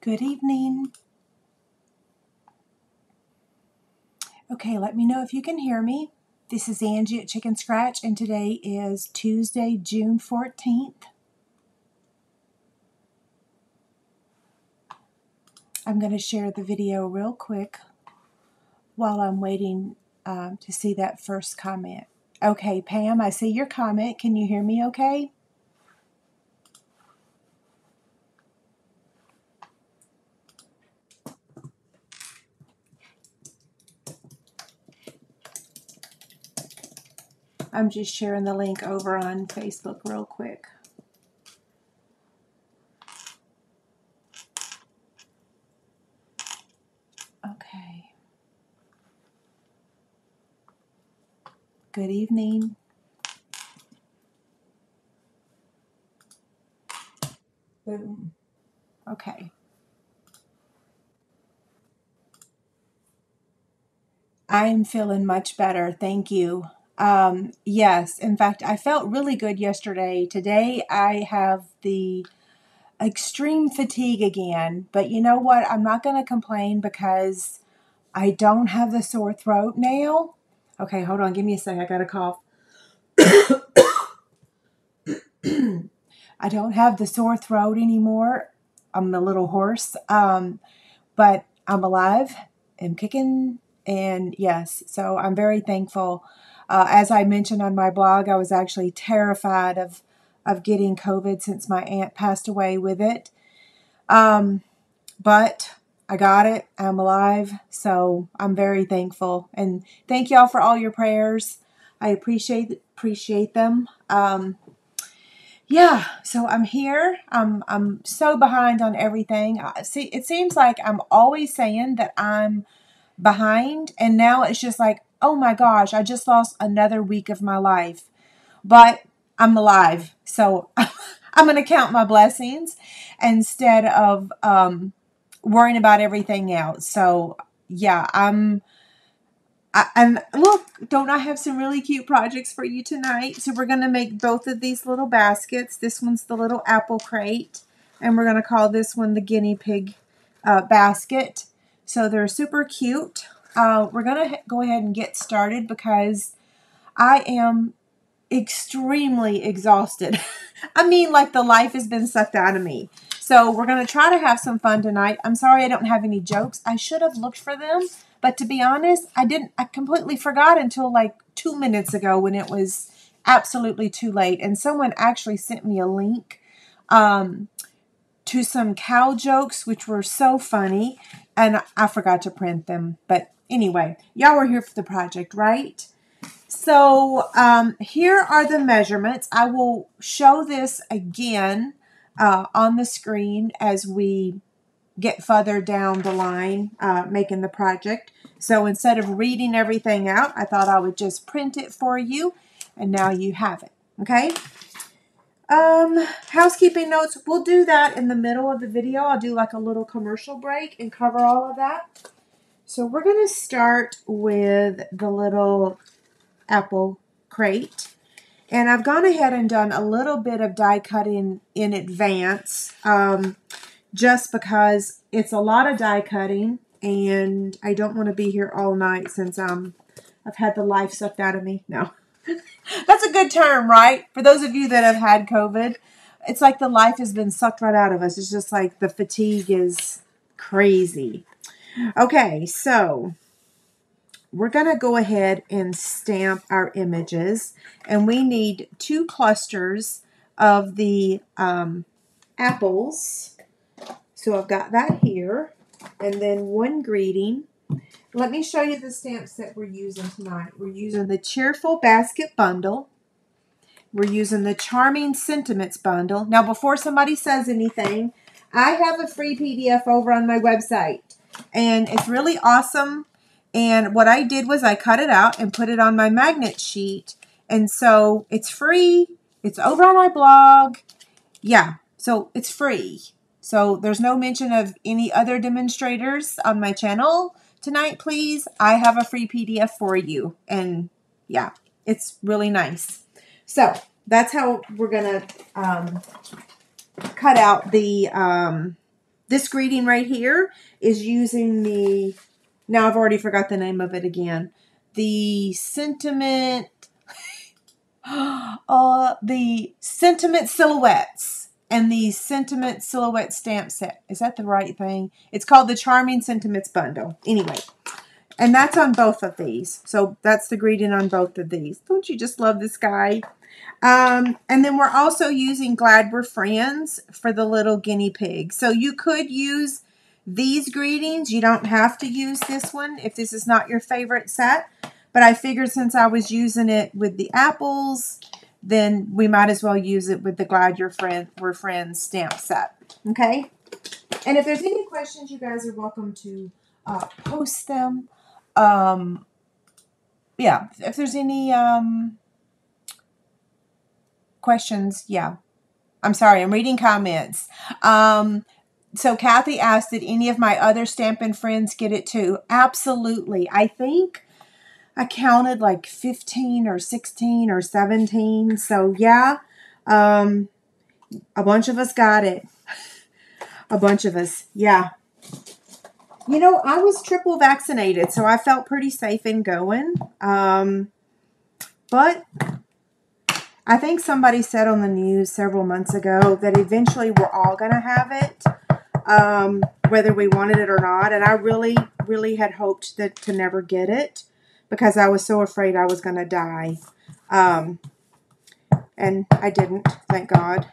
Good evening. Okay, let me know if you can hear me. This is Angie at Chicken Scratch, and today is Tuesday, June 14th. I'm going to share the video real quick while I'm waiting um, to see that first comment. Okay, Pam, I see your comment. Can you hear me okay? I'm just sharing the link over on Facebook real quick. Okay. Good evening. Boom. Okay. I am feeling much better. Thank you. Um, yes, in fact, I felt really good yesterday. Today, I have the extreme fatigue again, but you know what? I'm not going to complain because I don't have the sore throat now. Okay, hold on. Give me a second. I got a cough. I don't have the sore throat anymore. I'm a little hoarse, um, but I'm alive I'm kicking. And yes, so I'm very thankful uh, as I mentioned on my blog, I was actually terrified of of getting COVID since my aunt passed away with it. Um, but I got it. I'm alive, so I'm very thankful. And thank y'all for all your prayers. I appreciate appreciate them. Um, yeah, so I'm here. I'm I'm so behind on everything. I, see, it seems like I'm always saying that I'm behind, and now it's just like oh my gosh, I just lost another week of my life. But I'm alive. So I'm going to count my blessings instead of um, worrying about everything else. So yeah, I'm. I, and look, don't I have some really cute projects for you tonight? So we're going to make both of these little baskets. This one's the little apple crate, and we're going to call this one the guinea pig uh, basket. So they're super cute uh, we're going to go ahead and get started because I am extremely exhausted. I mean, like the life has been sucked out of me. So we're going to try to have some fun tonight. I'm sorry I don't have any jokes. I should have looked for them, but to be honest, I didn't. I completely forgot until like two minutes ago when it was absolutely too late. And someone actually sent me a link um, to some cow jokes, which were so funny, and I forgot to print them. But anyway, y'all were here for the project, right? So um, here are the measurements. I will show this again uh, on the screen as we get further down the line uh, making the project. So instead of reading everything out, I thought I would just print it for you, and now you have it, okay? Um, housekeeping notes, we'll do that in the middle of the video. I'll do like a little commercial break and cover all of that. So we're going to start with the little apple crate. And I've gone ahead and done a little bit of die cutting in advance um, just because it's a lot of die cutting and I don't want to be here all night since um, I've had the life sucked out of me. No. That's a good term, right? For those of you that have had COVID, it's like the life has been sucked right out of us. It's just like the fatigue is crazy. Okay, so we're going to go ahead and stamp our images. And we need two clusters of the um, apples. So I've got that here. And then one greeting. Let me show you the stamps that we're using tonight. We're using the Cheerful Basket Bundle. We're using the Charming Sentiments Bundle. Now, before somebody says anything, I have a free PDF over on my website and it's really awesome. And what I did was I cut it out and put it on my magnet sheet. And so it's free. It's over on my blog. Yeah, so it's free. So there's no mention of any other demonstrators on my channel tonight, please. I have a free PDF for you. And yeah, it's really nice. So that's how we're going to um, cut out the um, this greeting right here is using the, now I've already forgot the name of it again, the sentiment, uh, the sentiment silhouettes and the sentiment silhouette stamp set. Is that the right thing? It's called the Charming Sentiments Bundle. Anyway, and that's on both of these. So that's the greeting on both of these. Don't you just love this guy? Um, and then we're also using Glad We're Friends for the little guinea pig. So you could use these greetings. You don't have to use this one if this is not your favorite set. But I figured since I was using it with the apples, then we might as well use it with the Glad Your Friend We're Friends stamp set. Okay? And if there's any questions, you guys are welcome to uh, post them. Um, yeah, if there's any um, questions, yeah. I'm sorry, I'm reading comments. Um, so Kathy asked, did any of my other Stampin' friends get it too? Absolutely. I think I counted like 15 or 16 or 17. So yeah, um, a bunch of us got it. a bunch of us, yeah. You know, I was triple vaccinated, so I felt pretty safe in going. Um, but I think somebody said on the news several months ago that eventually we're all going to have it, um, whether we wanted it or not. And I really, really had hoped that to never get it because I was so afraid I was going to die. Um, and I didn't, thank God.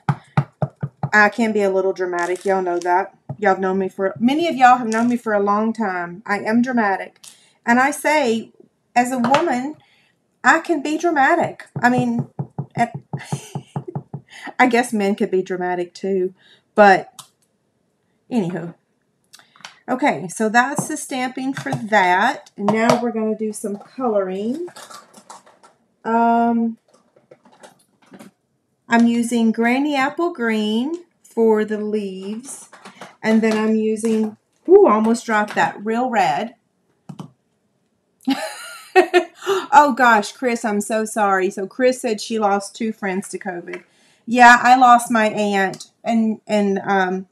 I can be a little dramatic. Y'all know that. Y'all have known me for, many of y'all have known me for a long time. I am dramatic. And I say, as a woman, I can be dramatic. I mean, and I guess men could be dramatic too, but anywho. Okay, so that's the stamping for that. And now we're going to do some coloring. Um, I'm using Granny Apple Green for the leaves. And then I'm using, ooh, almost dropped that, real red. oh gosh, Chris, I'm so sorry. So Chris said she lost two friends to COVID. Yeah, I lost my aunt and and um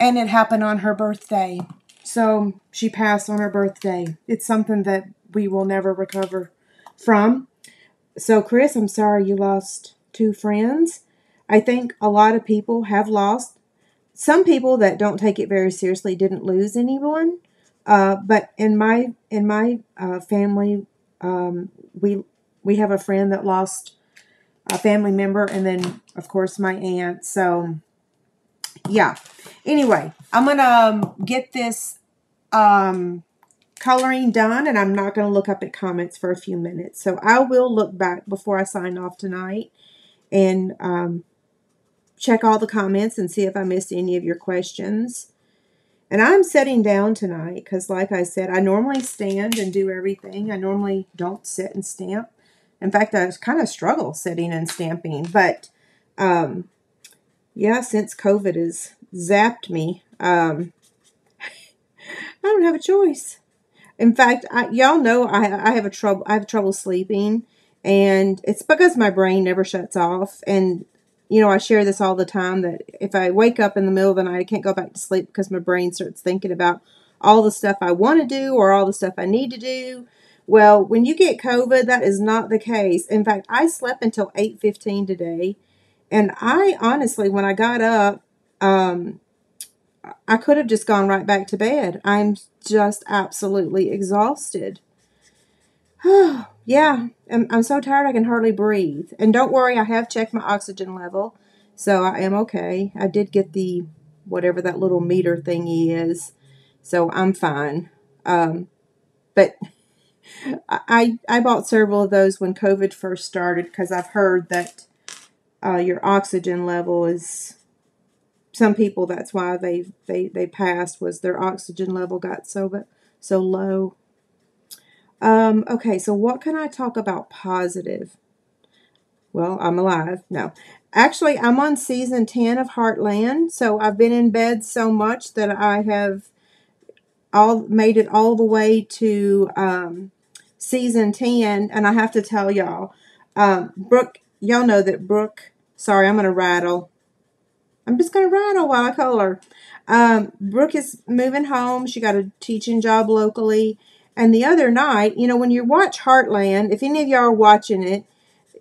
and it happened on her birthday. So she passed on her birthday. It's something that we will never recover from. So Chris, I'm sorry you lost two friends. I think a lot of people have lost. Some people that don't take it very seriously didn't lose anyone. Uh, but in my in my uh, family, um, we we have a friend that lost a family member, and then of course my aunt. So yeah. Anyway, I'm gonna um, get this um, coloring done, and I'm not gonna look up at comments for a few minutes. So I will look back before I sign off tonight, and um, check all the comments and see if I missed any of your questions. And I'm sitting down tonight because, like I said, I normally stand and do everything. I normally don't sit and stamp. In fact, I kind of struggle sitting and stamping. But, um, yeah, since COVID has zapped me, um, I don't have a choice. In fact, I, y'all know I, I have a trouble. I have trouble sleeping, and it's because my brain never shuts off. And you know, I share this all the time that if I wake up in the middle of the night, I can't go back to sleep because my brain starts thinking about all the stuff I want to do or all the stuff I need to do. Well, when you get COVID, that is not the case. In fact, I slept until 8:15 today, and I honestly, when I got up, um, I could have just gone right back to bed. I'm just absolutely exhausted. yeah, I'm, I'm so tired I can hardly breathe. And don't worry, I have checked my oxygen level, so I am okay. I did get the whatever that little meter thingy is, so I'm fine. Um, but I I bought several of those when COVID first started because I've heard that uh, your oxygen level is some people that's why they they they passed was their oxygen level got so so low. Um, okay, so what can I talk about positive? Well, I'm alive. No. Actually, I'm on season 10 of Heartland, so I've been in bed so much that I have all made it all the way to um, season 10, and I have to tell y'all, um, Brooke, y'all know that Brooke, sorry, I'm going to rattle. I'm just going to rattle while I color. Um, Brooke is moving home. She got a teaching job locally. And the other night, you know, when you watch Heartland, if any of y'all are watching it,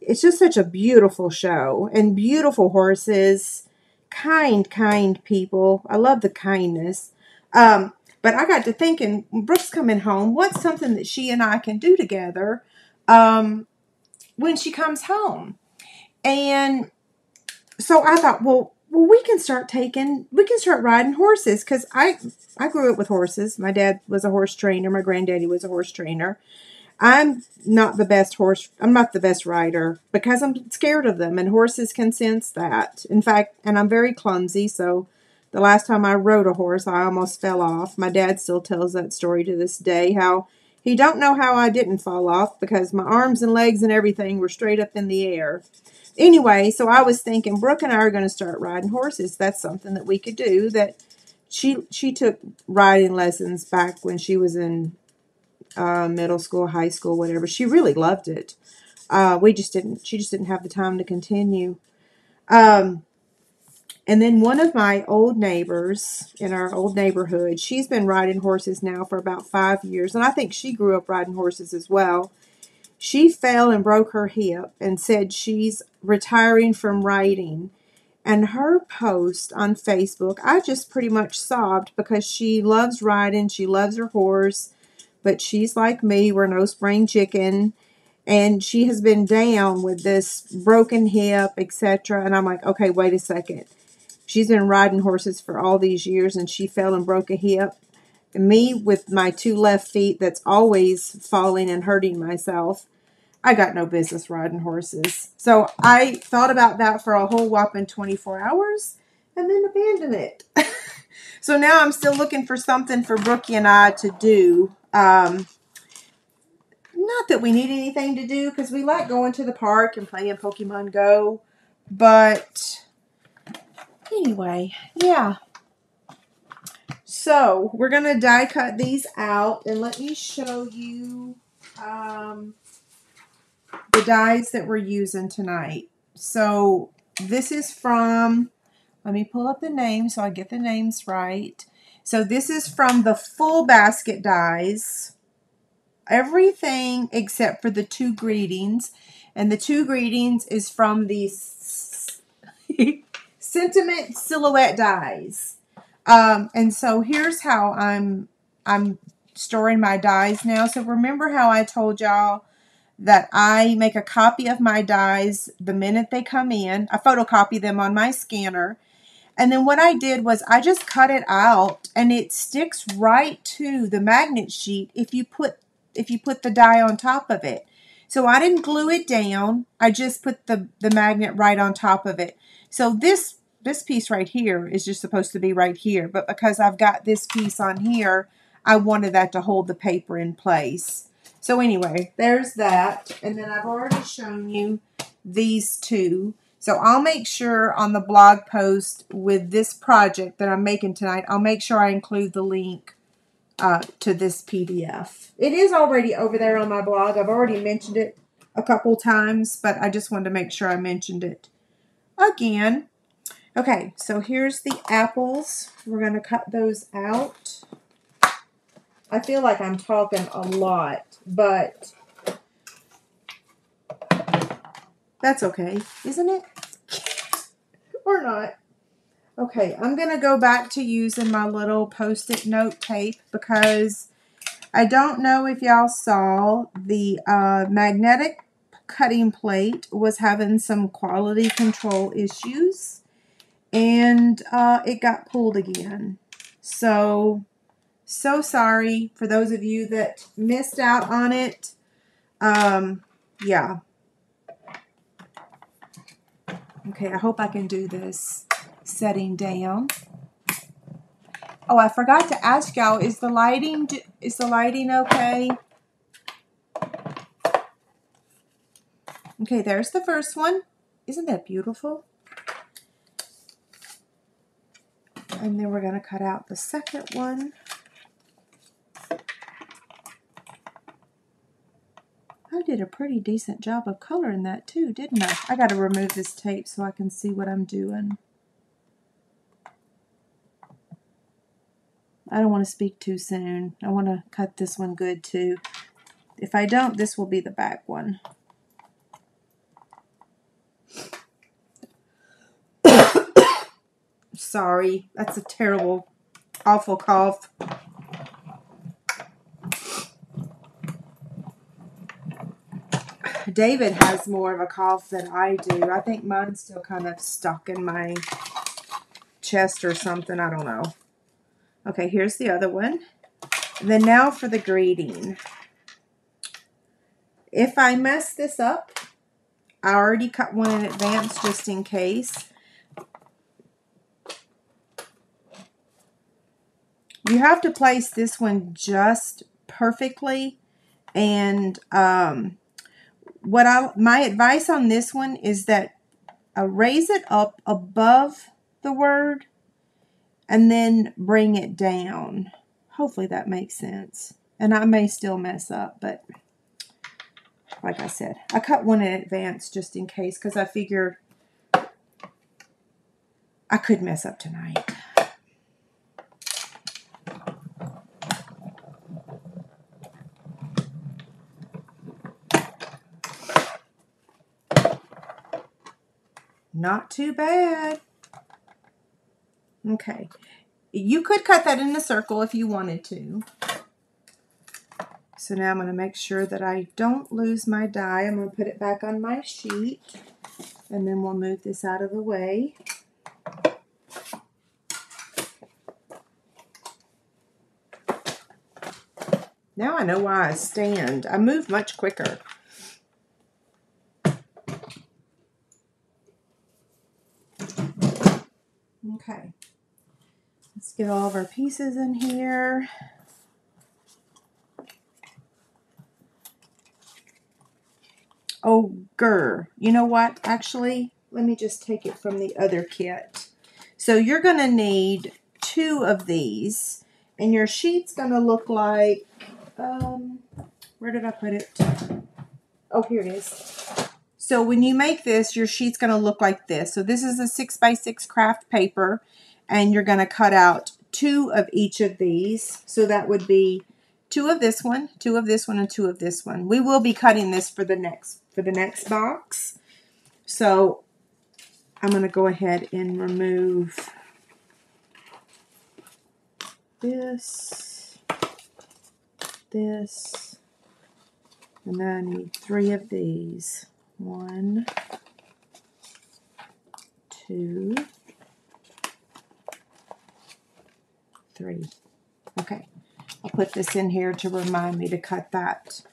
it's just such a beautiful show and beautiful horses, kind, kind people. I love the kindness. Um, but I got to thinking, Brooke's coming home. What's something that she and I can do together um, when she comes home? And so I thought, well, well, we can start taking, we can start riding horses because I, I grew up with horses. My dad was a horse trainer. My granddaddy was a horse trainer. I'm not the best horse. I'm not the best rider because I'm scared of them, and horses can sense that. In fact, and I'm very clumsy. So, the last time I rode a horse, I almost fell off. My dad still tells that story to this day. How he don't know how I didn't fall off because my arms and legs and everything were straight up in the air anyway, so I was thinking Brooke and I are going to start riding horses. That's something that we could do. That she she took riding lessons back when she was in uh, middle school, high school, whatever. She really loved it. Uh, we just didn't. She just didn't have the time to continue. Um, and then one of my old neighbors in our old neighborhood, she's been riding horses now for about five years, and I think she grew up riding horses as well. She fell and broke her hip and said she's retiring from writing. And her post on Facebook, I just pretty much sobbed because she loves riding, she loves her horse, but she's like me, we're no spring chicken. And she has been down with this broken hip, etc. And I'm like, okay, wait a second. She's been riding horses for all these years and she fell and broke a hip. And me with my two left feet that's always falling and hurting myself. I got no business riding horses. So I thought about that for a whole whopping 24 hours and then abandoned it. so now I'm still looking for something for Brookie and I to do. Um, not that we need anything to do because we like going to the park and playing Pokemon Go. But anyway, yeah. So we're going to die cut these out and let me show you. Um, the dies that we're using tonight. So this is from, let me pull up the name so I get the names right. So this is from the full basket dies. Everything except for the two greetings. And the two greetings is from the sentiment silhouette dies. Um, and so here's how I'm I'm storing my dies now. So remember how I told y'all that I make a copy of my dies the minute they come in. I photocopy them on my scanner. And then what I did was I just cut it out and it sticks right to the magnet sheet if you put if you put the die on top of it. So I didn't glue it down. I just put the, the magnet right on top of it. So this this piece right here is just supposed to be right here. But because I've got this piece on here, I wanted that to hold the paper in place. So anyway, there's that. And then I've already shown you these two. So I'll make sure on the blog post with this project that I'm making tonight, I'll make sure I include the link uh, to this PDF. It is already over there on my blog. I've already mentioned it a couple times, but I just wanted to make sure I mentioned it again. Okay, so here's the apples. We're going to cut those out. I feel like I'm talking a lot but that's okay, isn't it? or not. Okay, I'm going to go back to using my little post-it note tape because I don't know if y'all saw the uh, magnetic cutting plate was having some quality control issues and uh, it got pulled again. So so sorry for those of you that missed out on it. Um, yeah. Okay, I hope I can do this setting down. Oh, I forgot to ask y'all, is the lighting, is the lighting okay? Okay, there's the first one. Isn't that beautiful? And then we're going to cut out the second one. a pretty decent job of coloring that too, didn't I? I got to remove this tape so I can see what I'm doing. I don't want to speak too soon. I want to cut this one good too. If I don't, this will be the back one. Sorry, that's a terrible, awful cough. David has more of a cough than I do. I think mine's still kind of stuck in my chest or something. I don't know. Okay, here's the other one. Then now for the greeting. If I mess this up, I already cut one in advance just in case. You have to place this one just perfectly and um, what I my advice on this one is that I raise it up above the word and then bring it down. Hopefully that makes sense. And I may still mess up, but like I said, I cut one in advance just in case because I figured I could mess up tonight. Not too bad. Okay. You could cut that in a circle if you wanted to. So now I'm going to make sure that I don't lose my die. I'm going to put it back on my sheet. And then we'll move this out of the way. Now I know why I stand. I move much quicker. Okay. Let's get all of our pieces in here. Oh, grr. You know what? Actually, let me just take it from the other kit. So you're going to need two of these. And your sheet's going to look like, um, where did I put it? Oh, here it is. So when you make this, your sheet's going to look like this. So this is a 6 by 6 Kraft paper, and you're going to cut out two of each of these. So that would be two of this one, two of this one, and two of this one. We will be cutting this for the next for the next box. So I'm going to go ahead and remove this, this, and then I need three of these. One, two, three. Okay, I'll put this in here to remind me to cut that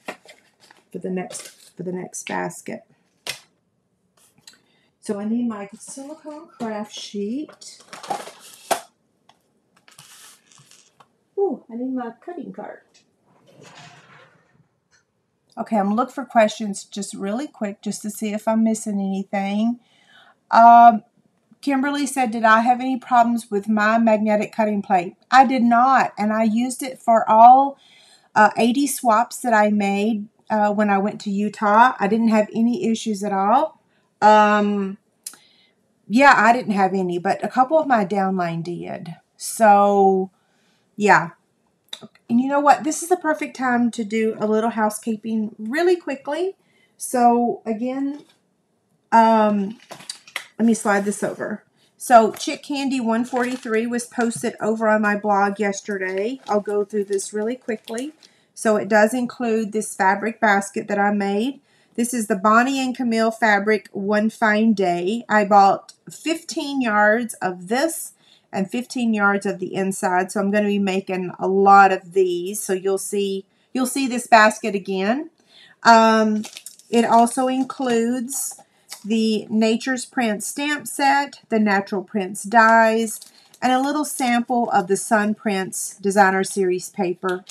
for the next for the next basket. So I need my silicone craft sheet. Ooh, I need my cutting cart. Okay, I'm looking for questions just really quick just to see if I'm missing anything. Um, Kimberly said, Did I have any problems with my magnetic cutting plate? I did not, and I used it for all uh, 80 swaps that I made uh, when I went to Utah. I didn't have any issues at all. Um, yeah, I didn't have any, but a couple of my downline did. So, yeah, and you know what? This is the perfect time to do a little housekeeping really quickly. So again, um, let me slide this over. So Chick Candy 143 was posted over on my blog yesterday. I'll go through this really quickly. So it does include this fabric basket that I made. This is the Bonnie and Camille fabric One Fine Day. I bought 15 yards of this and 15 yards of the inside. So I'm going to be making a lot of these. So you'll see you'll see this basket again. Um, it also includes the Nature's Prints stamp set, the Natural Prints dies, and a little sample of the Sun Prints Designer Series paper,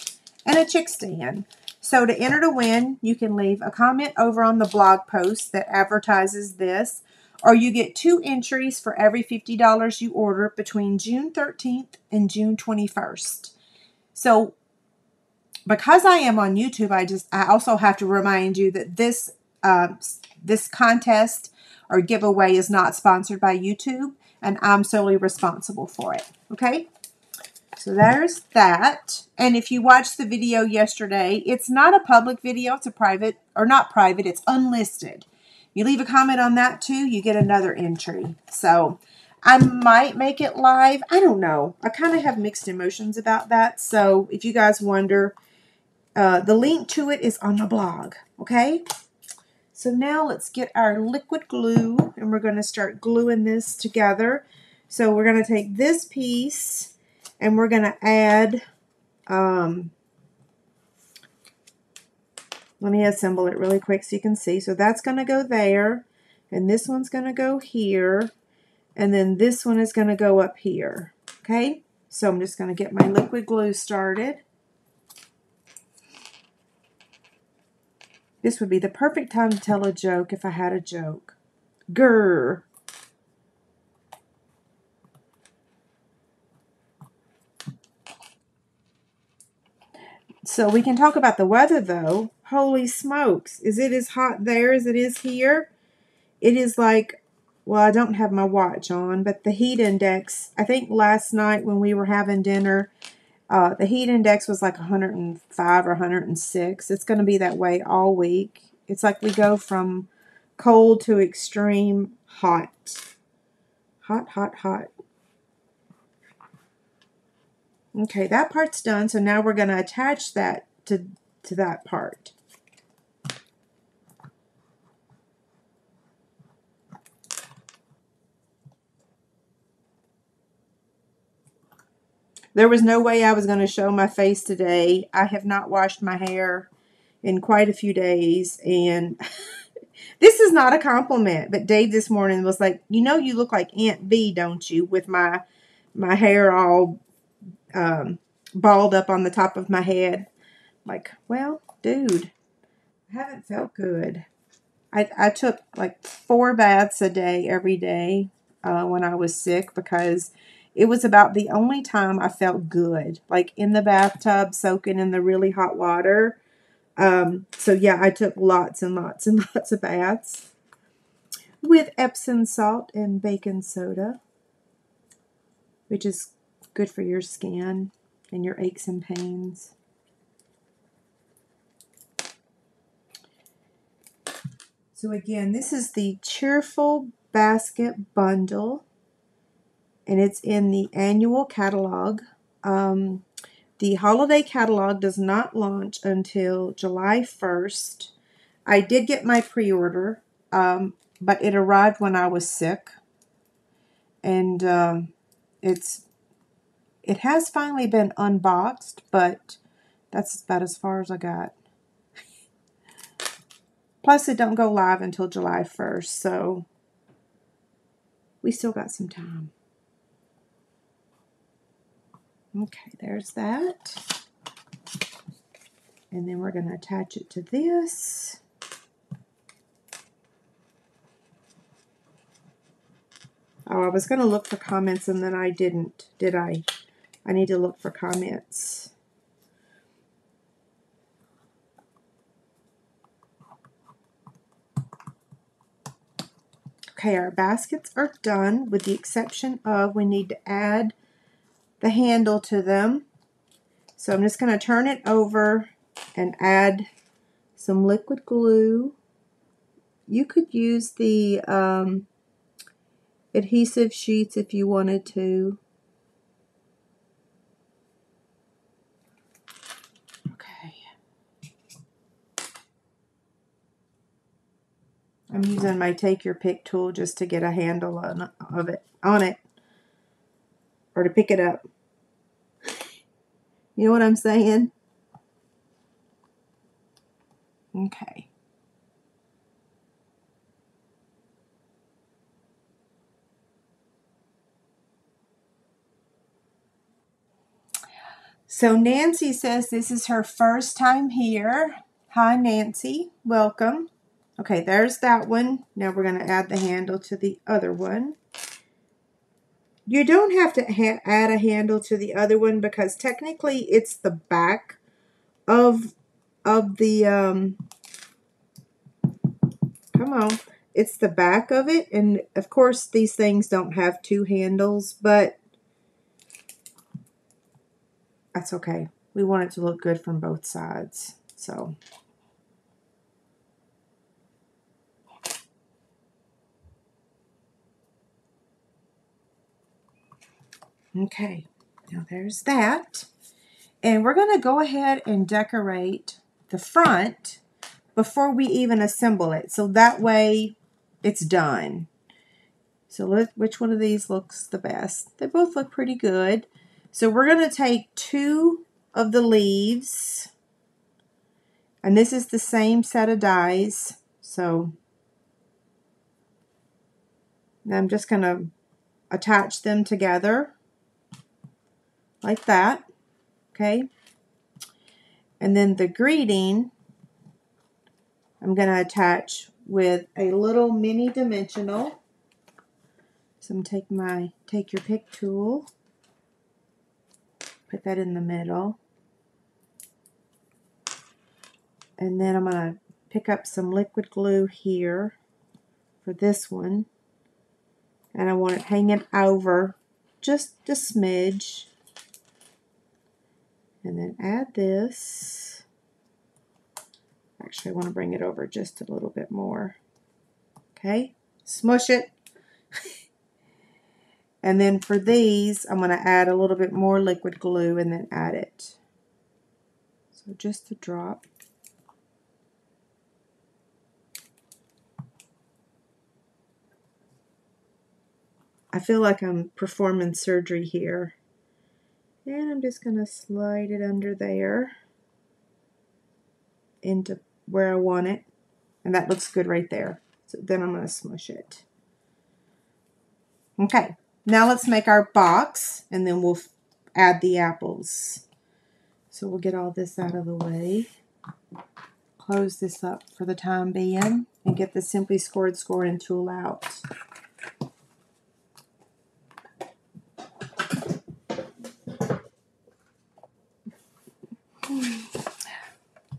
and a chick stand. So to enter to win, you can leave a comment over on the blog post that advertises this, or you get two entries for every $50 you order between June 13th and June 21st. So because I am on YouTube, I just I also have to remind you that this uh, this contest or giveaway is not sponsored by YouTube, and I'm solely responsible for it. Okay. So there's that. And if you watched the video yesterday, it's not a public video, it's a private, or not private, it's unlisted. You leave a comment on that too, you get another entry. So I might make it live. I don't know. I kind of have mixed emotions about that. So if you guys wonder, uh, the link to it is on the blog. Okay? So now let's get our liquid glue and we're going to start gluing this together. So we're going to take this piece and we're going to add, um, let me assemble it really quick so you can see. So that's going to go there and this one's going to go here and then this one is going to go up here. Okay, so I'm just going to get my liquid glue started. This would be the perfect time to tell a joke if I had a joke. Grr. So we can talk about the weather though. Holy smokes. Is it as hot there as it is here? It is like, well, I don't have my watch on, but the heat index, I think last night when we were having dinner, uh, the heat index was like 105 or 106. It's going to be that way all week. It's like we go from cold to extreme hot. Hot, hot, hot. Okay, that part's done. So now we're going to attach that to, to that part. There was no way I was going to show my face today. I have not washed my hair in quite a few days. And this is not a compliment, but Dave this morning was like, you know, you look like Aunt Bee, don't you? With my, my hair all um, balled up on the top of my head. Like, well, dude, I haven't felt good. I, I took like four baths a day every day uh, when I was sick because it was about the only time I felt good, like in the bathtub, soaking in the really hot water. Um, so yeah, I took lots and lots and lots of baths with Epsom salt and baking soda, which is good for your skin and your aches and pains. So again, this is the Cheerful Basket Bundle, and it's in the annual catalog. Um, the holiday catalog does not launch until July 1st. I did get my pre-order, um, but it arrived when I was sick. And um, it's it has finally been unboxed, but that's about as far as I got. Plus, it don't go live until July 1st, so we still got some time. Okay, there's that. And then we're going to attach it to this. Oh, I was going to look for comments and then I didn't, did I? I need to look for comments. Okay, our baskets are done with the exception of we need to add the handle to them. So I'm just going to turn it over and add some liquid glue. You could use the um, adhesive sheets if you wanted to. I'm using my take your pick tool just to get a handle on, of it on it or to pick it up. You know what I'm saying? Okay. So Nancy says this is her first time here. Hi, Nancy. Welcome. Okay, there's that one. Now we're going to add the handle to the other one. You don't have to add a handle to the other one because technically it's the back of of the um come on it's the back of it and of course these things don't have two handles but that's okay. We want it to look good from both sides. So. Okay, now there's that. And we're going to go ahead and decorate the front before we even assemble it. So that way it's done. So let, which one of these looks the best? They both look pretty good. So we're going to take two of the leaves. And this is the same set of dies. So I'm just going to attach them together like that. Okay. And then the greeting, I'm going to attach with a little mini dimensional. So I'm take my, take your pick tool, put that in the middle. And then I'm going to pick up some liquid glue here for this one. And I want it hanging over just a smidge. And then add this. Actually, I want to bring it over just a little bit more. Okay, smush it. and then for these, I'm going to add a little bit more liquid glue and then add it. So just a drop. I feel like I'm performing surgery here. And I'm just going to slide it under there into where I want it. And that looks good right there. So then I'm going to smush it. Okay, now let's make our box and then we'll add the apples. So we'll get all this out of the way. Close this up for the time being and get the Simply Scored scoring tool out.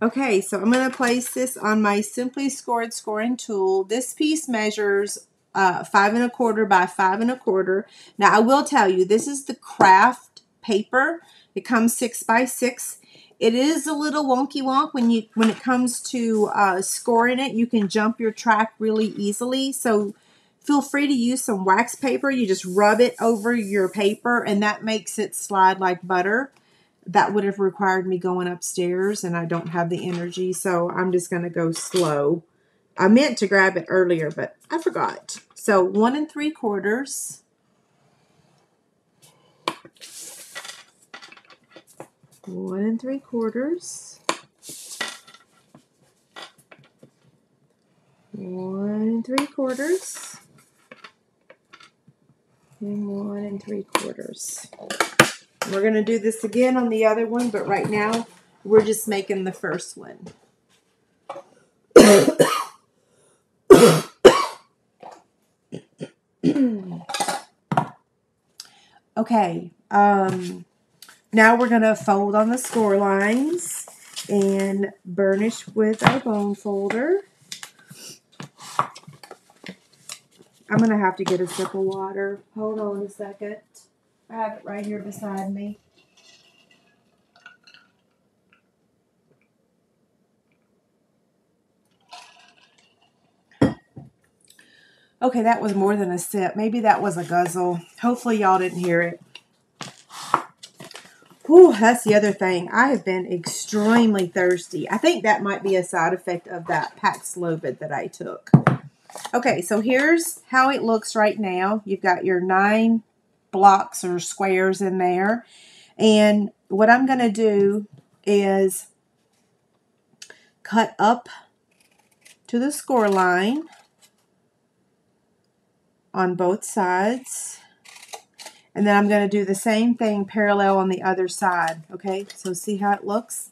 Okay, so I'm going to place this on my Simply Scored scoring tool. This piece measures uh, five and a quarter by five and a quarter. Now, I will tell you, this is the Kraft paper. It comes six by six. It is a little wonky wonk when you when it comes to uh, scoring it. You can jump your track really easily. So feel free to use some wax paper. You just rub it over your paper, and that makes it slide like butter that would have required me going upstairs and I don't have the energy, so I'm just going to go slow. I meant to grab it earlier, but I forgot. So one and three quarters. One and three quarters. One and three quarters. And one and three quarters. We're going to do this again on the other one, but right now we're just making the first one. okay, um, now we're going to fold on the score lines and burnish with our bone folder. I'm going to have to get a sip of water. Hold on a second. I have it right here beside me. Okay, that was more than a sip. Maybe that was a guzzle. Hopefully y'all didn't hear it. Whew, that's the other thing. I have been extremely thirsty. I think that might be a side effect of that Paxlovid that I took. Okay, so here's how it looks right now. You've got your nine blocks or squares in there. And what I'm going to do is cut up to the score line on both sides. And then I'm going to do the same thing parallel on the other side. Okay, so see how it looks?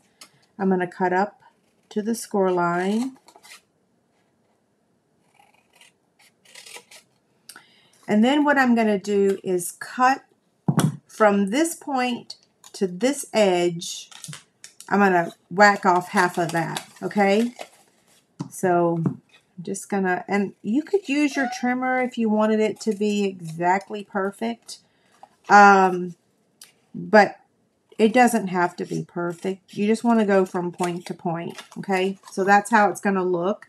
I'm going to cut up to the score line. And then what I'm going to do is cut from this point to this edge. I'm going to whack off half of that, okay? So I'm just going to, and you could use your trimmer if you wanted it to be exactly perfect. Um, but it doesn't have to be perfect. You just want to go from point to point, okay? So that's how it's going to look.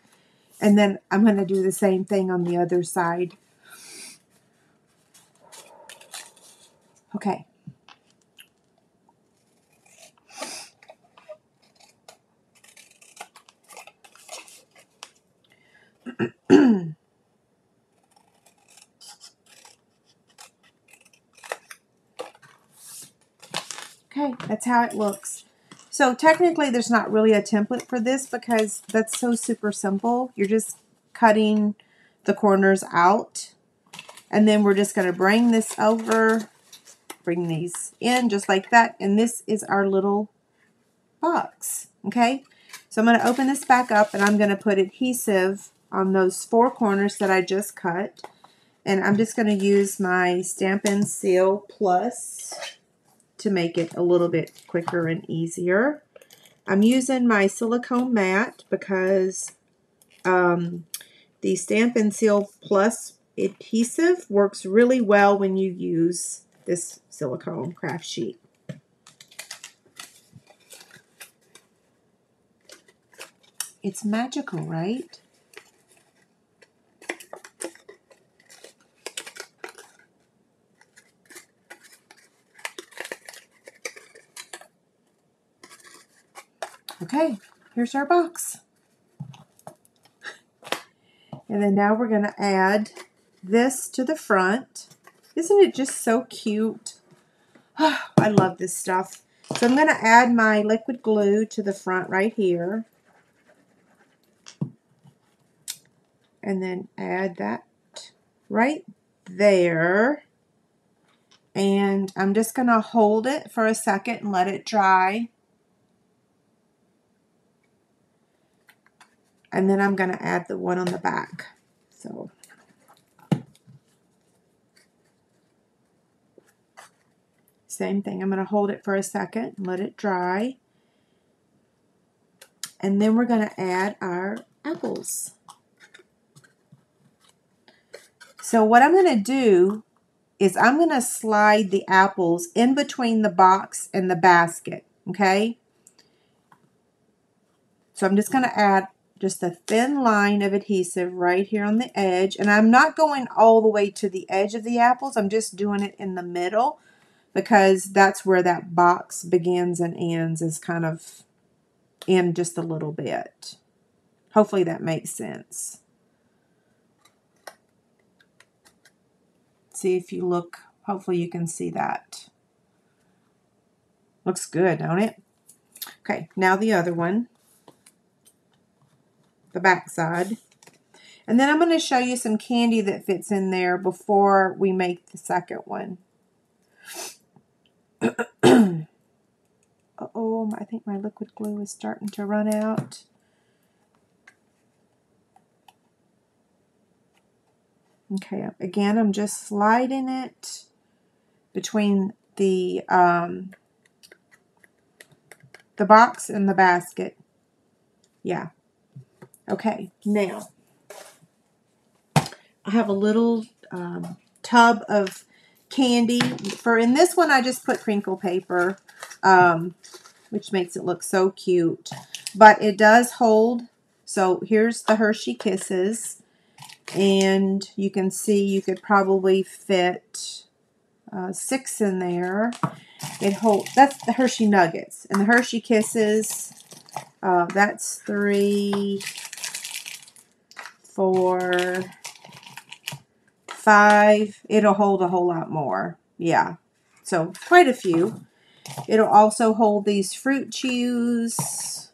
And then I'm going to do the same thing on the other side. Okay. okay, that's how it looks. So technically there's not really a template for this because that's so super simple. You're just cutting the corners out. And then we're just going to bring this over, bring these in just like that. And this is our little box, okay? So I'm going to open this back up and I'm going to put adhesive on those four corners that I just cut. And I'm just going to use my Stampin' Seal Plus to make it a little bit quicker and easier. I'm using my silicone mat because um, the Stampin' Seal Plus adhesive works really well when you use this silicone craft sheet. It's magical, right? Okay, here's our box. And then now we're going to add this to the front. Isn't it just so cute? I love this stuff. So I'm going to add my liquid glue to the front right here. And then add that right there. And I'm just going to hold it for a second and let it dry. And then I'm going to add the one on the back. So same thing. I'm going to hold it for a second and let it dry. And then we're going to add our apples. So what I'm going to do is I'm going to slide the apples in between the box and the basket, okay? So I'm just going to add just a thin line of adhesive right here on the edge. And I'm not going all the way to the edge of the apples. I'm just doing it in the middle because that's where that box begins and ends is kind of in just a little bit. Hopefully that makes sense. See if you look, hopefully you can see that. Looks good, don't it? Okay, now the other one the back side. And then I'm going to show you some candy that fits in there before we make the second one. Oh I think my liquid glue is starting to run out. Okay, again, I'm just sliding it between the um, the box and the basket. Yeah, Okay, now I have a little um, tub of candy. For in this one, I just put crinkle paper, um, which makes it look so cute. But it does hold. So here's the Hershey Kisses, and you can see you could probably fit uh, six in there. It hold that's the Hershey Nuggets and the Hershey Kisses. Uh, that's three, four, five. It'll hold a whole lot more. Yeah. So quite a few. It'll also hold these fruit chews.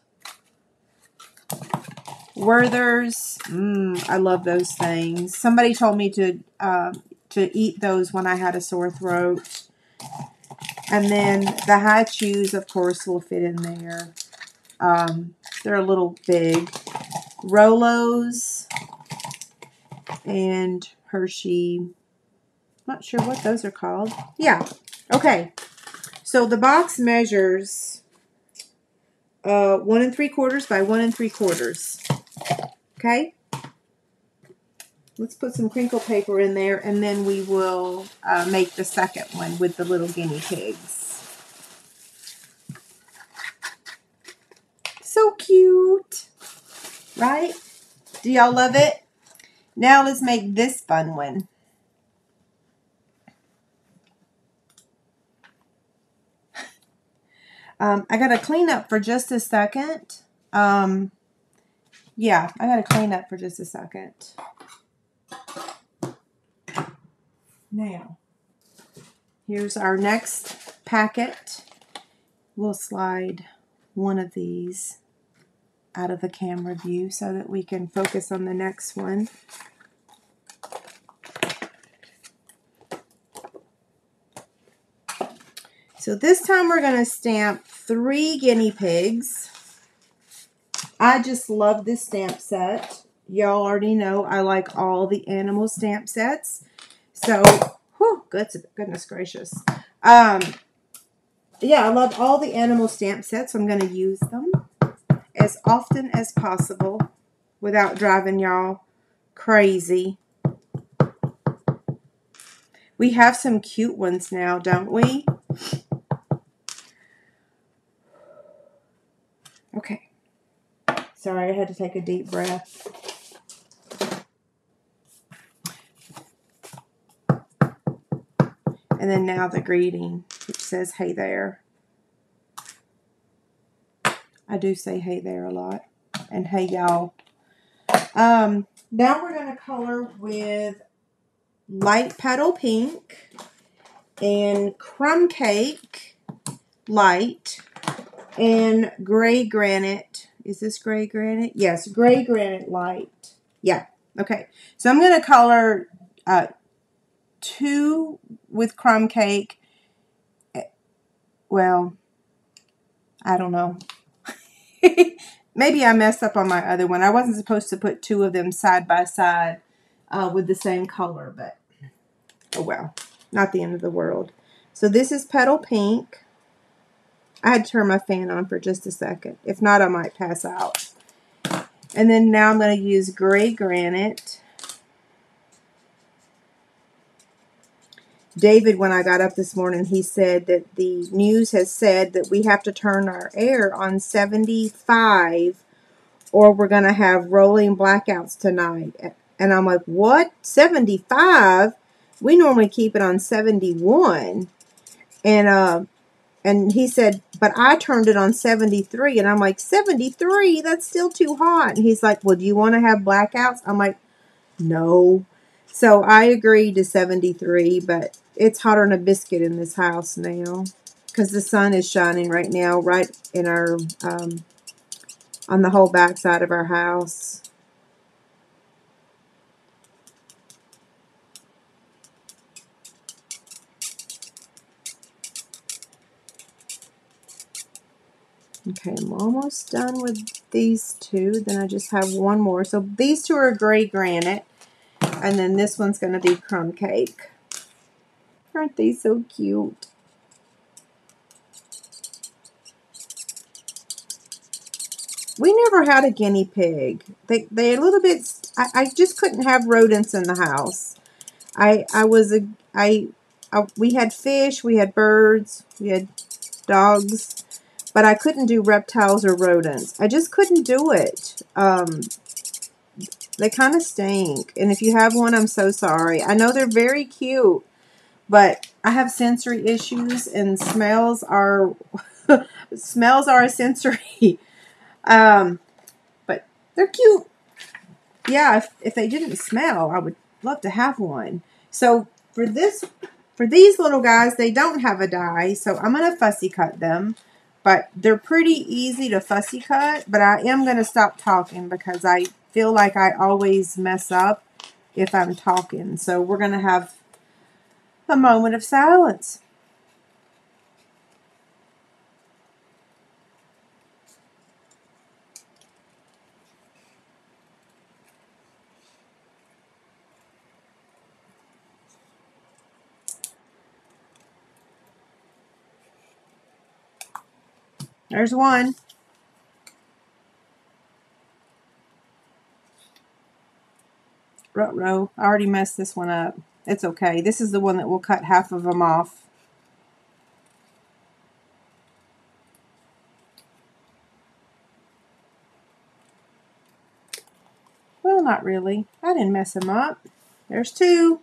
Werther's. Mmm, I love those things. Somebody told me to um, to eat those when I had a sore throat. And then the Hi-Chews, of course, will fit in there. Um, they're a little big. Rolos and Hershey. Not sure what those are called. Yeah. Okay. So the box measures uh, one and three quarters by one and three quarters. Okay. Let's put some crinkle paper in there and then we will uh, make the second one with the little guinea pigs. So cute, right? Do y'all love it? Now let's make this fun one. Um, I got to clean up for just a second. Um, yeah, I got to clean up for just a second. Now, here's our next packet. We'll slide one of these out of the camera view so that we can focus on the next one. So this time we're going to stamp three guinea pigs. I just love this stamp set. Y'all already know I like all the animal stamp sets. So, whew, goodness, gracious. Um, yeah, I love all the animal stamp sets. I'm going to use them as often as possible without driving y'all crazy. We have some cute ones now, don't we? Okay. Sorry, I had to take a deep breath. And then now the greeting, which says, hey there. I do say hey there a lot. And hey y'all. Um, now we're going to color with light petal pink and crumb cake light and gray granite. Is this gray granite? Yes, gray granite light. Yeah, okay. So I'm going to color uh, two with crumb cake. Eh, well, I don't know. Maybe I messed up on my other one. I wasn't supposed to put two of them side by side uh, with the same color, but oh well. Not the end of the world. So this is petal pink. I had to turn my fan on for just a second. If not, I might pass out. And then now I'm going to use gray granite. David, when I got up this morning, he said that the news has said that we have to turn our air on 75 or we're going to have rolling blackouts tonight. And I'm like, what? 75? We normally keep it on 71. And, uh, and he said, but I turned it on 73. And I'm like, 73? That's still too hot. And he's like, well, do you want to have blackouts? I'm like, no. So I agreed to 73, but it's hotter than a biscuit in this house now because the sun is shining right now right in our, um, on the whole back side of our house. Okay, I'm almost done with these two. Then I just have one more. So these two are gray granite. And then this one's going to be crumb cake. Aren't they so cute? We never had a guinea pig. They, they a little bit, I, I just couldn't have rodents in the house. I, I was a, I, I, we had fish, we had birds, we had dogs, but I couldn't do reptiles or rodents. I just couldn't do it. Um, they kind of stink. And if you have one, I'm so sorry. I know they're very cute, but I have sensory issues and smells are smells are a sensory. um, but they're cute. Yeah, if, if they didn't smell, I would love to have one. So for this, for these little guys, they don't have a die, so I'm going to fussy cut them. But they're pretty easy to fussy cut, but I am going to stop talking because I feel like I always mess up if I'm talking. So we're going to have a moment of silence. There's one. Row. I already messed this one up. It's okay. This is the one that will cut half of them off. Well, not really. I didn't mess them up. There's two.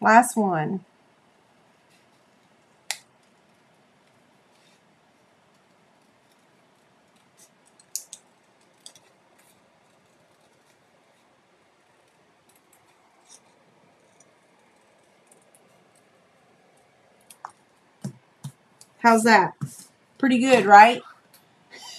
Last one. How's that? Pretty good, right?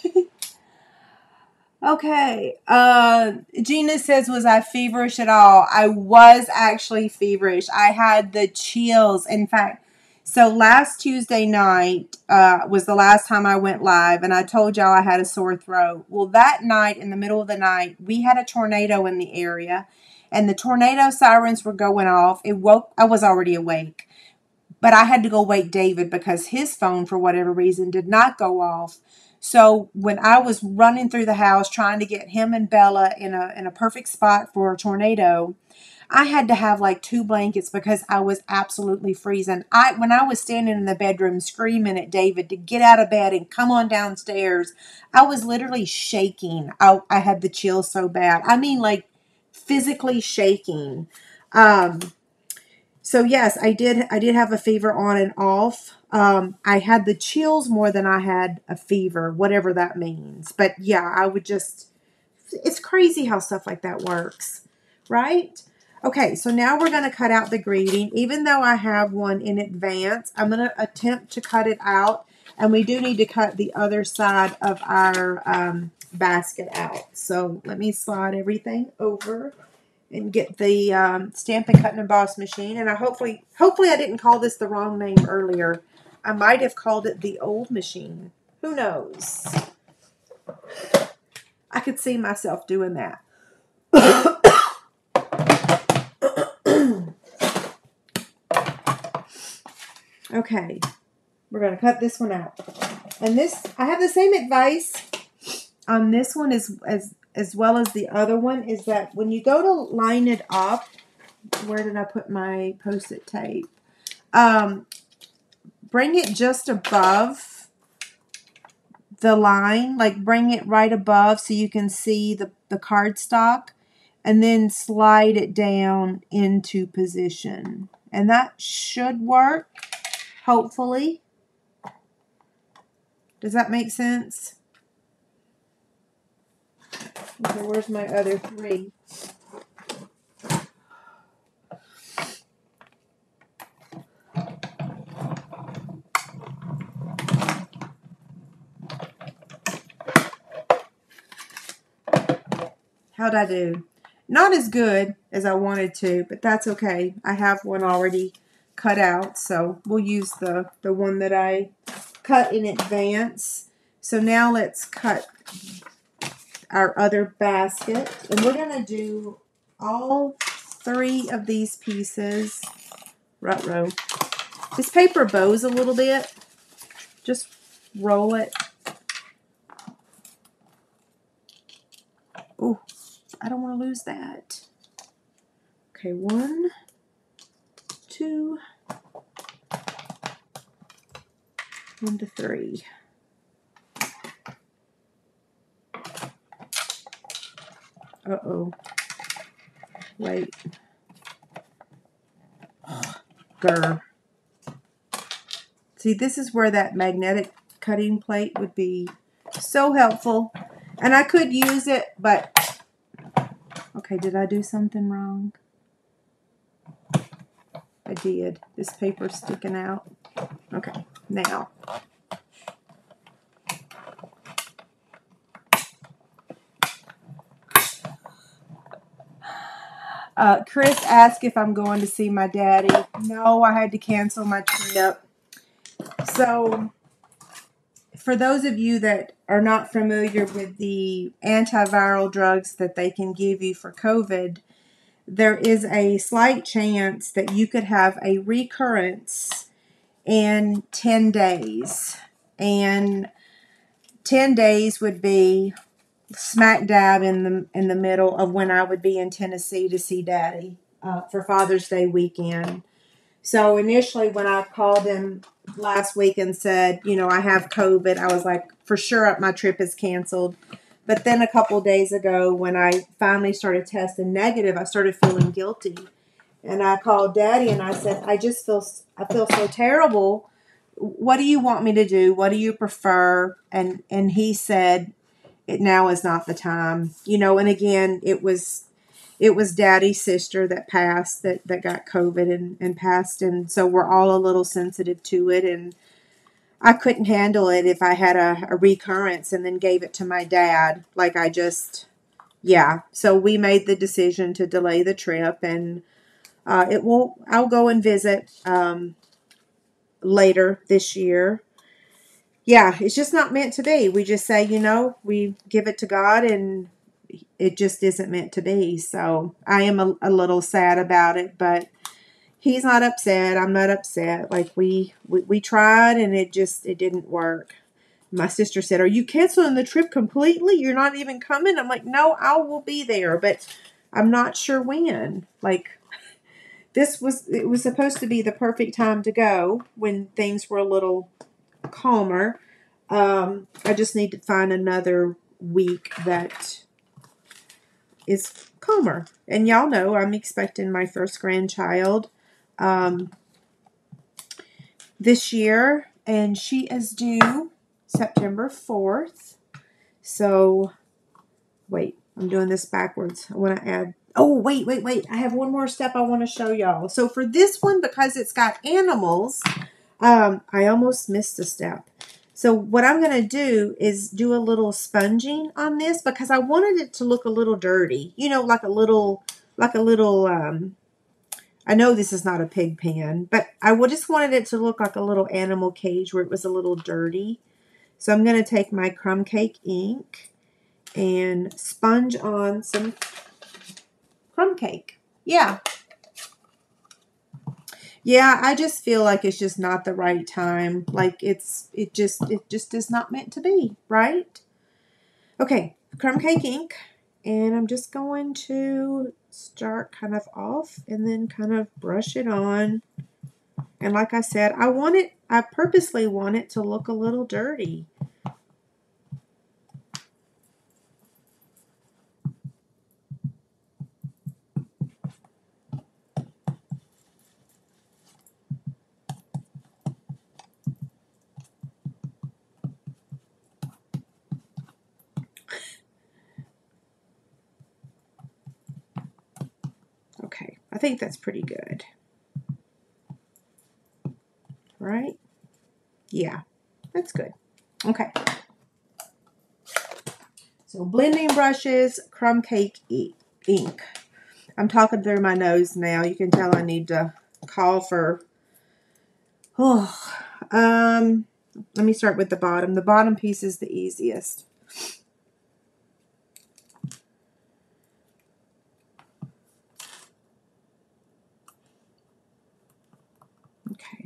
okay. Uh Gina says, Was I feverish at all? I was actually feverish. I had the chills. In fact, so last Tuesday night uh, was the last time I went live, and I told y'all I had a sore throat. Well, that night, in the middle of the night, we had a tornado in the area, and the tornado sirens were going off. It woke. I was already awake. But I had to go wake David because his phone, for whatever reason, did not go off. So when I was running through the house trying to get him and Bella in a in a perfect spot for a tornado, I had to have like two blankets because I was absolutely freezing. I when I was standing in the bedroom screaming at David to get out of bed and come on downstairs, I was literally shaking. I, I had the chills so bad. I mean like physically shaking. Um so yes, I did. I did have a fever on and off. Um, I had the chills more than I had a fever, whatever that means. But yeah, I would just. It's crazy how stuff like that works, right? Okay, so now we're going to cut out the greeting. Even though I have one in advance, I'm going to attempt to cut it out. And we do need to cut the other side of our um, basket out. So let me slide everything over and get the um, stamp and cut and emboss machine. And I hopefully, hopefully I didn't call this the wrong name earlier. I might have called it the old machine. Who knows? I could see myself doing that. okay, we're going to cut this one out. And this, I have the same advice on this one as, as as well as the other one is that when you go to line it up, where did I put my post-it tape? Um, bring it just above the line, like bring it right above so you can see the, the cardstock and then slide it down into position. And that should work, hopefully. Does that make sense? Okay, where's my other three? How'd I do? Not as good as I wanted to, but that's okay. I have one already cut out, so we'll use the, the one that I cut in advance. So now let's cut our other basket. And we're going to do all three of these pieces. Rut row. This paper bows a little bit. Just roll it. Oh, I don't want to lose that. Okay, one, two, one to three. Uh-oh. Wait. Grr. See, this is where that magnetic cutting plate would be so helpful. And I could use it, but... Okay, did I do something wrong? I did. This paper's sticking out. Okay, now. Uh, Chris asked if I'm going to see my daddy. No, I had to cancel my trip. So, for those of you that are not familiar with the antiviral drugs that they can give you for COVID, there is a slight chance that you could have a recurrence in 10 days. And 10 days would be smack dab in the in the middle of when I would be in Tennessee to see Daddy uh, for Father's Day weekend. So initially, when I called him last week and said, you know, I have COVID, I was like, for sure, my trip is canceled. But then a couple days ago, when I finally started testing negative, I started feeling guilty, and I called Daddy and I said, "I just feel I feel so terrible. What do you want me to do? What do you prefer?" And and he said, "It now is not the time." You know, and again, it was it was daddy's sister that passed that that got covid and and passed and so we're all a little sensitive to it and i couldn't handle it if i had a, a recurrence and then gave it to my dad. Like i just yeah. So we made the decision to delay the trip and uh, it will i'll go and visit um, later this year yeah it's just not meant to be we just say you know we give it to god and it just isn't meant to be. So I am a, a little sad about it, but he's not upset. I'm not upset. Like we, we we tried and it just it didn't work. My sister said, "Are you canceling the trip completely? You're not even coming?" I'm like, "No, I will be there, but I'm not sure when." Like this was it was supposed to be the perfect time to go when things were a little calmer. Um, I just need to find another week that is calmer. And y'all know I'm expecting my first grandchild um, this year, and she is due September 4th. So, wait, I'm doing this backwards. I want to add. Oh, wait, wait, wait. I have one more step I want to show y'all. So, for this one, because it's got animals, um, I almost missed a step. So what I'm going to do is do a little sponging on this because I wanted it to look a little dirty. You know, like a little, like a little, um, I know this is not a pig pen, but I just wanted it to look like a little animal cage where it was a little dirty. So I'm going to take my crumb cake ink and sponge on some crumb cake. Yeah, yeah, I just feel like it's just not the right time. Like it's it just it just is not meant to be, right? Okay, crumb cake ink, and I'm just going to start kind of off and then kind of brush it on. And like I said, I want it I purposely want it to look a little dirty. Think that's pretty good. Right? Yeah, that's good. Okay. So blending brushes, crumb cake ink. I'm talking through my nose now. You can tell I need to call for. Oh, um, let me start with the bottom. The bottom piece is the easiest.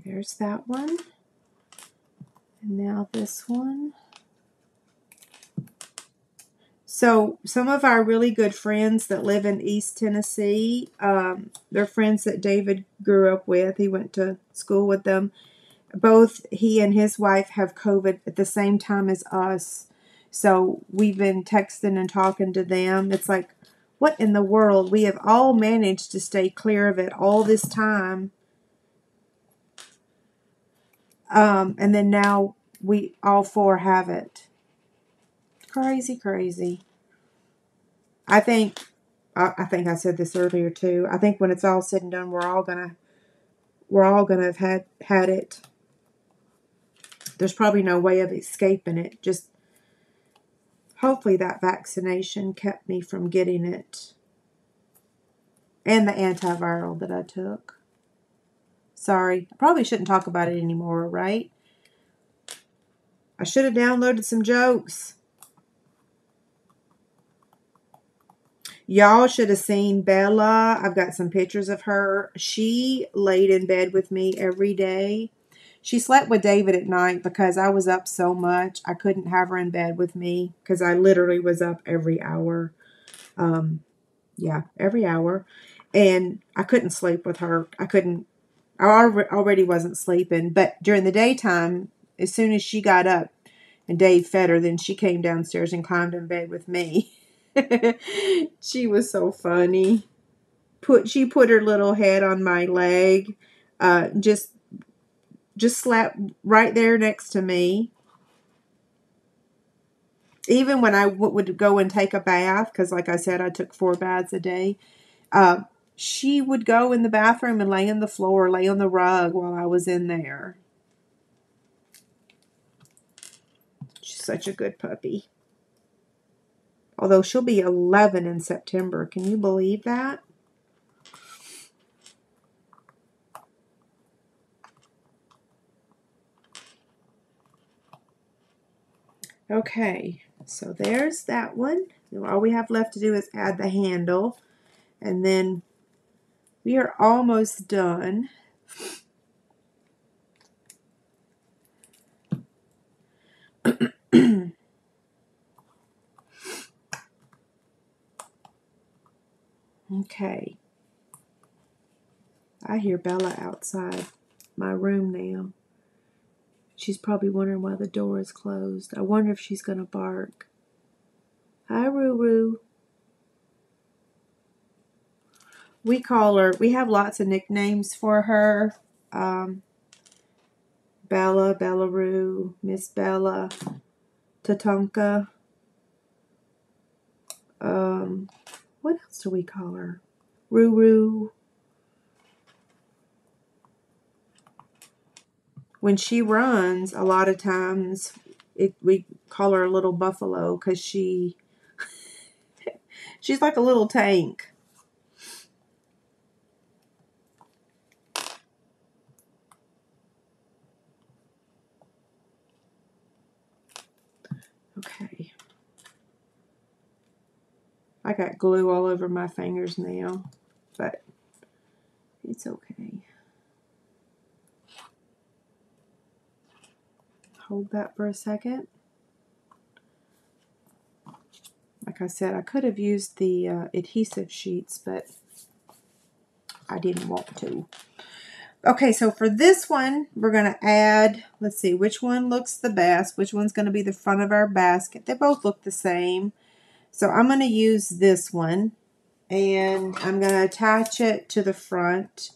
There's that one. And now this one. So some of our really good friends that live in East Tennessee, um, they're friends that David grew up with. He went to school with them. Both he and his wife have COVID at the same time as us. So we've been texting and talking to them. It's like, what in the world? We have all managed to stay clear of it all this time. Um, and then now we all four have it. Crazy, crazy. I think I, I think I said this earlier too. I think when it's all said and done, we're all gonna we're all gonna have had had it. There's probably no way of escaping it. Just hopefully that vaccination kept me from getting it. And the antiviral that I took. Sorry. I probably shouldn't talk about it anymore, right? I should have downloaded some jokes. Y'all should have seen Bella. I've got some pictures of her. She laid in bed with me every day. She slept with David at night because I was up so much. I couldn't have her in bed with me because I literally was up every hour. Um, yeah, every hour. And I couldn't sleep with her. I couldn't I already wasn't sleeping, but during the daytime, as soon as she got up, and Dave fed her. Then she came downstairs and climbed in bed with me. she was so funny. Put she put her little head on my leg, uh, just just slept right there next to me. Even when I w- would go and take a bath, because like I said, I took four baths a day. Uh, she would go in the bathroom and lay on the floor, lay on the rug while I was in there. She's such a good puppy. Although she'll be 11 in September. Can you believe that? Okay, so there's that one. All we have left to do is add the handle. And then we are almost done. okay. I hear Bella outside my room now. She's probably wondering why the door is closed. I wonder if she's going to bark. Hi, Ruru. We call her, we have lots of nicknames for her. Um, Bella, Bellaroo, Miss Bella, Tatanka. Um, what else do we call her? Ruru. when she runs, a lot of times it, we call her a little buffalo because she she's like a little tank. Okay. I got glue all over my fingers now, but it's okay. hold that for a second. Like I said, I could have used the uh, adhesive sheets, but I didn't want to. Okay, so for this one, we're going to add, let's see, which one looks the best, which one's going to be the front of our basket. They both look the same. So I'm going to use this one, and I'm going to attach it to the front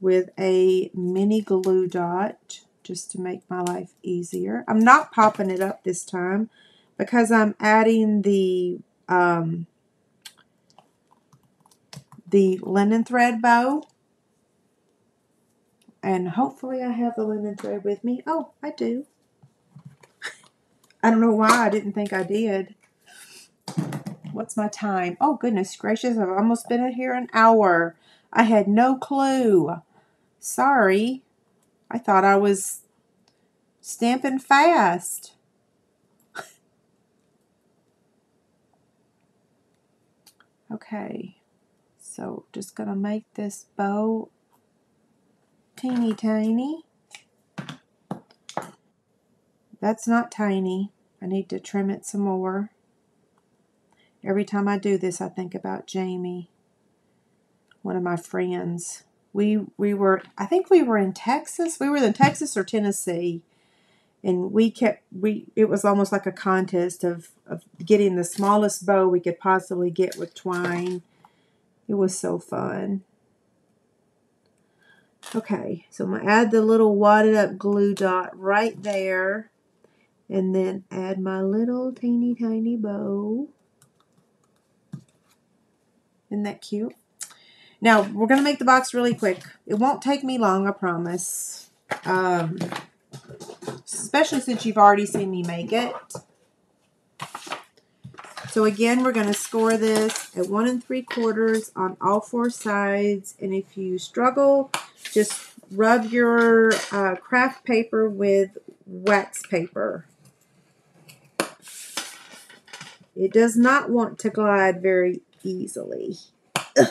with a mini glue dot just to make my life easier. I'm not popping it up this time because I'm adding the um, the linen thread bow. And hopefully I have the linen thread with me. Oh, I do. I don't know why I didn't think I did. What's my time? Oh, goodness gracious. I've almost been here an hour. I had no clue. Sorry. I thought I was stamping fast. okay, so just going to make this bow teeny tiny. That's not tiny. I need to trim it some more. Every time I do this, I think about Jamie, one of my friends we we were I think we were in Texas. We were in Texas or Tennessee. And we kept we it was almost like a contest of, of getting the smallest bow we could possibly get with twine. It was so fun. Okay, so I'm going to add the little wadded up glue dot right there. And then add my little teeny tiny bow. Isn't that cute? Now, we're going to make the box really quick. It won't take me long, I promise. Um, especially since you've already seen me make it. So again, we're going to score this at one and three quarters on all four sides. And if you struggle, just rub your uh, craft paper with wax paper. It does not want to glide very easily.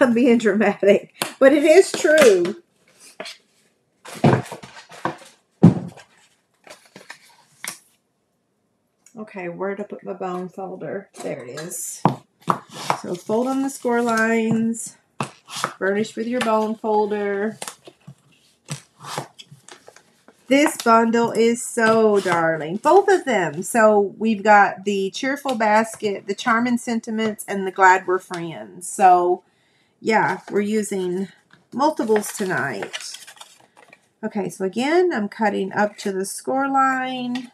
I'm being dramatic, but it is true. Okay, where to put my bone folder? There it is. So fold on the score lines, burnish with your bone folder. This bundle is so darling. Both of them. So we've got the Cheerful Basket, the Charming Sentiments, and the Glad We're Friends. So yeah, we're using multiples tonight. Okay, so again, I'm cutting up to the score line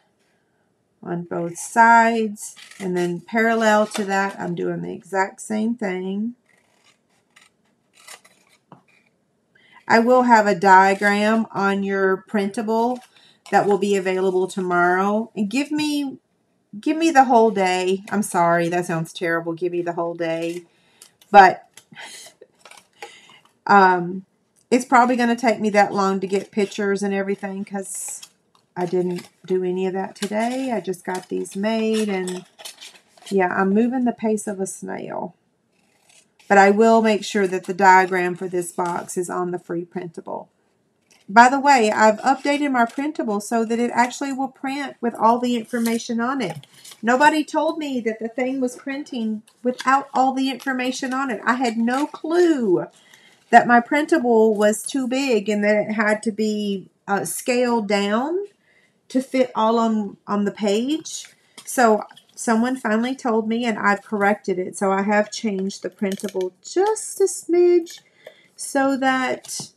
on both sides. And then parallel to that, I'm doing the exact same thing. I will have a diagram on your printable that will be available tomorrow. And give me give me the whole day. I'm sorry, that sounds terrible. Give me the whole day. But um, it's probably going to take me that long to get pictures and everything because I didn't do any of that today. I just got these made and yeah, I'm moving the pace of a snail. But I will make sure that the diagram for this box is on the free printable. By the way, I've updated my printable so that it actually will print with all the information on it. Nobody told me that the thing was printing without all the information on it. I had no clue that my printable was too big and that it had to be uh, scaled down to fit all on, on the page. So someone finally told me and I've corrected it. So I have changed the printable just a smidge so that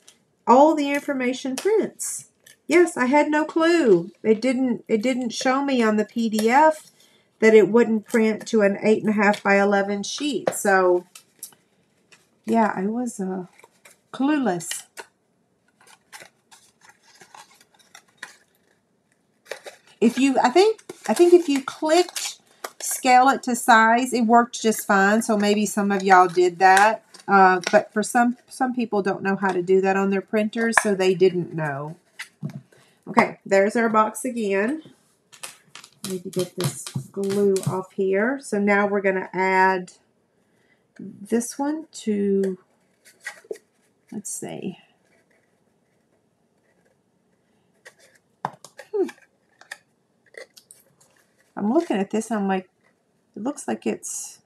all the information prints. Yes, I had no clue. It didn't it didn't show me on the PDF that it wouldn't print to an eight and a half by eleven sheet. So yeah, I was uh, clueless. If you I think I think if you clicked scale it to size. It worked just fine, so maybe some of y'all did that. Uh, but for some, some people don't know how to do that on their printers, so they didn't know. Okay, there's our box again. Need to get this glue off here. So now we're going to add this one to, let's see. Hmm. I'm looking at this, I'm like, it looks like it's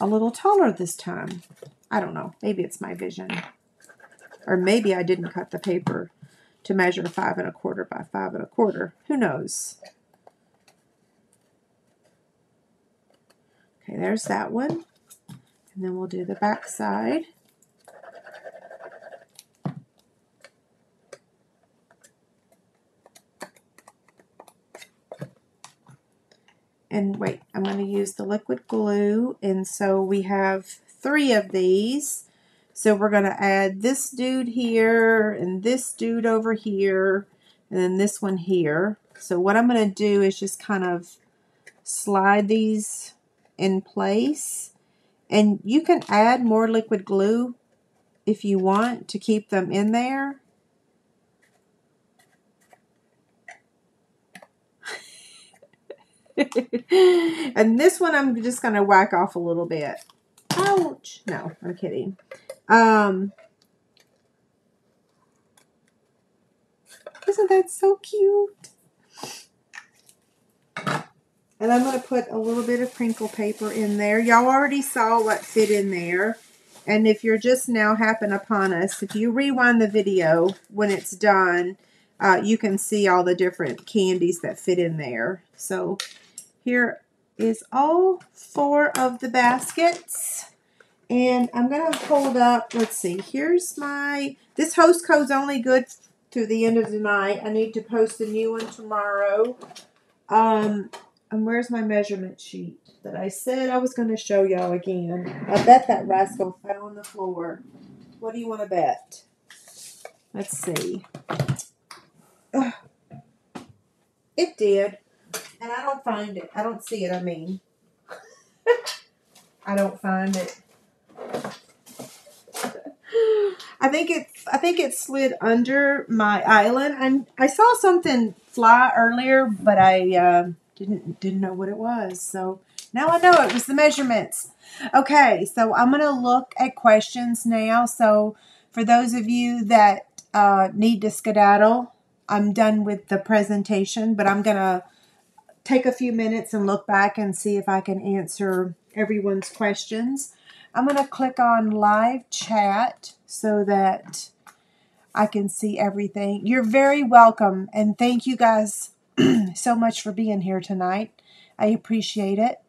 a little taller this time. I don't know. Maybe it's my vision. Or maybe I didn't cut the paper to measure five and a quarter by five and a quarter. Who knows? Okay, there's that one. And then we'll do the back side. And wait, I'm going to use the liquid glue. And so we have three of these. So we're going to add this dude here and this dude over here and then this one here. So what I'm going to do is just kind of slide these in place. And you can add more liquid glue if you want to keep them in there. and this one I'm just going to whack off a little bit. Ouch. No, I'm kidding. Um, isn't that so cute? And I'm going to put a little bit of crinkle paper in there. Y'all already saw what fit in there. And if you're just now happen upon us, if you rewind the video when it's done, uh, you can see all the different candies that fit in there. So here is all four of the baskets. And I'm going to hold up, let's see, here's my, this host code's only good to the end of the night. I need to post a new one tomorrow. Um, and where's my measurement sheet that I said I was going to show y'all again? I bet that rascal fell on the floor. What do you want to bet? Let's see. Ugh. It did. And I don't find it. I don't see it, I mean. I don't find it. I think it I think it slid under my island and I saw something fly earlier, but I uh, didn't didn't know what it was. So now I know it was the measurements. Okay, so I'm going to look at questions now. So for those of you that uh, need to skedaddle, I'm done with the presentation, but I'm going to take a few minutes and look back and see if I can answer everyone's questions. I'm going to click on live chat so that I can see everything. You're very welcome. And thank you guys so much for being here tonight. I appreciate it,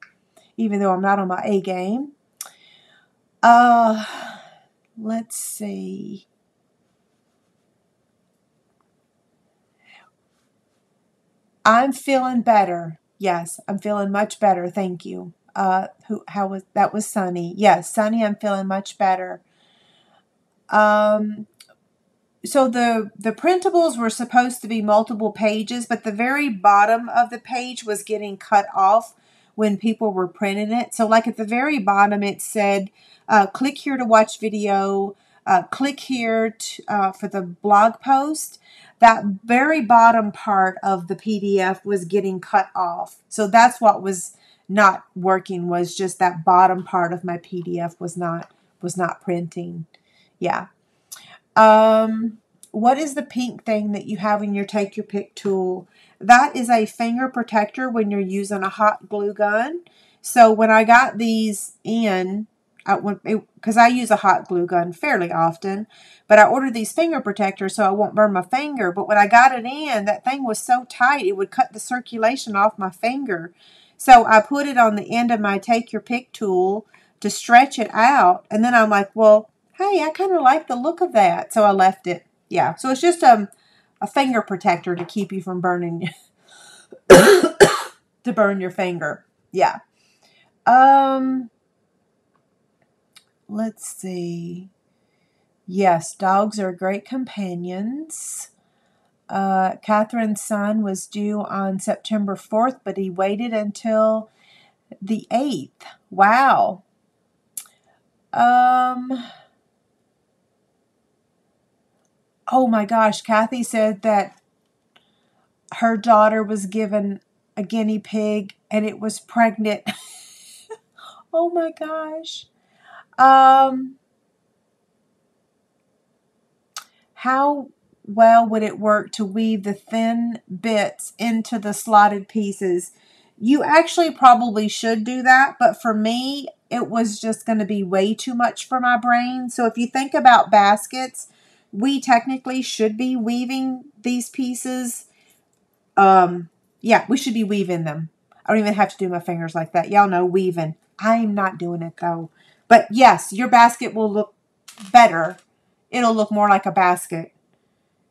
even though I'm not on my A game. Uh, let's see. I'm feeling better. Yes, I'm feeling much better. Thank you. Uh, who? How was that? Was Sunny? Yes, Sunny. I'm feeling much better. Um, so the the printables were supposed to be multiple pages, but the very bottom of the page was getting cut off when people were printing it. So like at the very bottom, it said, uh, "Click here to watch video." Uh, click here uh, for the blog post. That very bottom part of the PDF was getting cut off. So that's what was not working was just that bottom part of my PDF was not was not printing. Yeah. Um, what is the pink thing that you have in your take your pick tool? That is a finger protector when you're using a hot glue gun. So when I got these in, because I, use a hot glue gun fairly often, but I ordered these finger protectors so I won't burn my finger. But when I got it in, that thing was so tight it would cut the circulation off my finger. So I put it on the end of my take your pick tool to stretch it out. And then I'm like, well, hey, I kind of like the look of that. So I left it. Yeah. So it's just a, a finger protector to keep you from burning, to burn your finger. Yeah. Um, let's see. Yes, dogs are great companions. Uh, Catherine's son was due on September 4th, but he waited until the 8th. Wow. Um, oh my gosh, Kathy said that her daughter was given a guinea pig and it was pregnant. oh my gosh. Um, how well would it work to weave the thin bits into the slotted pieces? You actually probably should do that, but for me, it was just going to be way too much for my brain. So if you think about baskets, we technically should be weaving these pieces. Um, yeah, we should be weaving them. I don't even have to do my fingers like that. Y'all know weaving. I'm not doing it though. But yes, your basket will look better. It'll look more like a basket.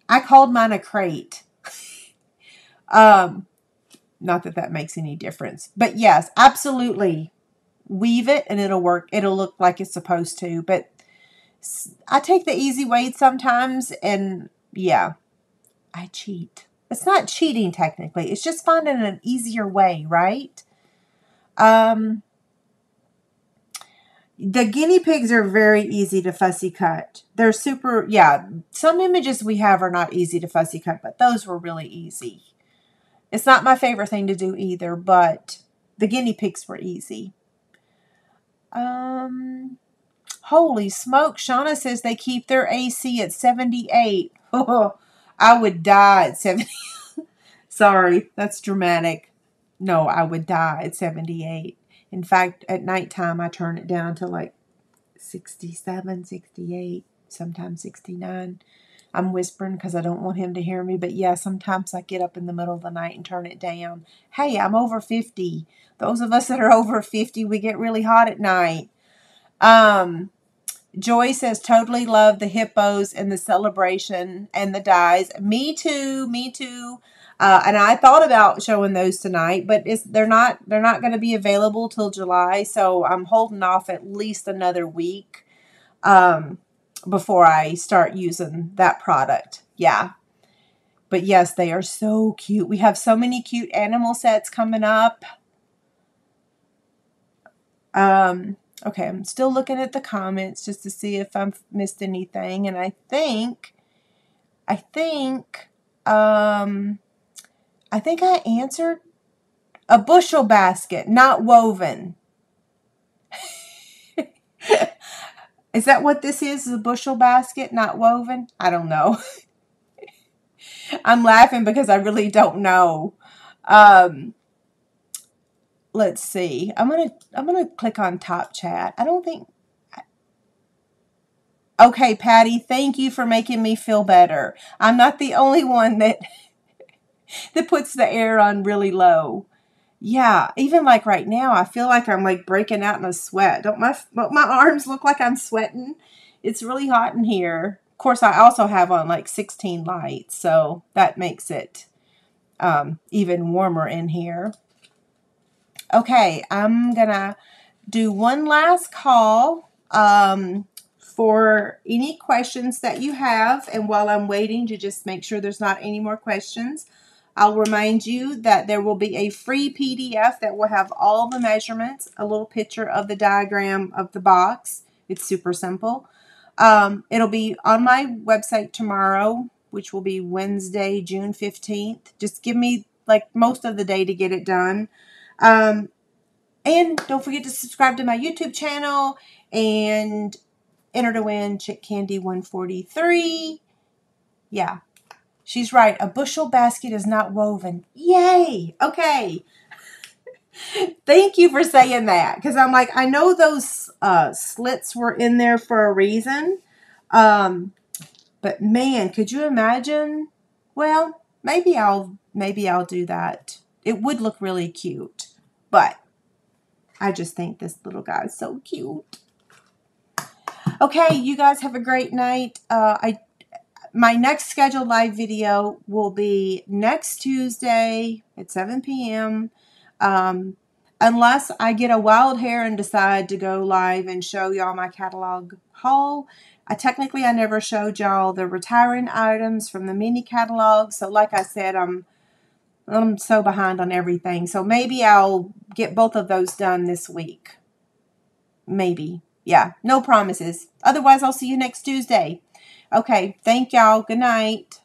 I called mine a crate. um, not that that makes any difference. But yes, absolutely. Weave it and it'll work. It'll look like it's supposed to. But I take the easy way sometimes, and yeah, I cheat. It's not cheating technically. It's just finding an easier way, right? Um, the guinea pigs are very easy to fussy cut. They're super, yeah. Some images we have are not easy to fussy cut, but those were really easy. It's not my favorite thing to do either, but the guinea pigs were easy. Um, Holy smoke. Shauna says they keep their AC at 78. Oh, I would die at 70. Sorry, that's dramatic. No, I would die at 78. In fact, at nighttime, I turn it down to like 67, 68, sometimes 69. I'm whispering because I don't want him to hear me. But yeah, sometimes I get up in the middle of the night and turn it down. Hey, I'm over 50. Those of us that are over 50, we get really hot at night. Um, Joy says, totally love the hippos and the celebration and the dies. Me too, me too. Uh, and I thought about showing those tonight, but they're not they're not going to be available till July, so I'm holding off at least another week um, before I start using that product. Yeah, but yes, they are so cute. We have so many cute animal sets coming up. Um, Okay, I'm still looking at the comments just to see if I've missed anything. And I think, I think, um, I think I answered a bushel basket, not woven. is that what this is? A bushel basket, not woven? I don't know. I'm laughing because I really don't know. Um, let's see. I'm gonna I'm gonna click on top chat. I don't think Okay, Patty, thank you for making me feel better. I'm not the only one that that puts the air on really low. Yeah, even like right now, I feel like I'm like breaking out in a sweat. Don't my my arms look like I'm sweating? It's really hot in here. Of course, I also have on like 16 lights, so that makes it um, even warmer in here. Okay, I'm gonna do one last call um, for any questions that you have. And while I'm waiting to just make sure there's not any more questions, I'll remind you that there will be a free PDF that will have all the measurements, a little picture of the diagram of the box. It's super simple. Um, it'll be on my website tomorrow, which will be Wednesday, June 15th. Just give me like most of the day to get it done. Um, and don't forget to subscribe to my YouTube channel and enter to win Chick Candy 143. Yeah, she's right. A bushel basket is not woven. Yay! Okay. Thank you for saying that because I'm like, I know those uh, slits were in there for a reason. Um, but man, could you imagine? Well, maybe I'll maybe I'll do that. It would look really cute. But I just think this little guy is so cute. Okay, you guys have a great night. Uh, I my next scheduled live video will be next Tuesday at 7 p.m. Um, unless I get a wild hair and decide to go live and show y'all my catalog haul. I technically I never showed y'all the retiring items from the mini catalog. So like I said, I'm I'm so behind on everything. So maybe I'll get both of those done this week. Maybe. Yeah, no promises. Otherwise, I'll see you next Tuesday. Okay, thank y'all. Good night.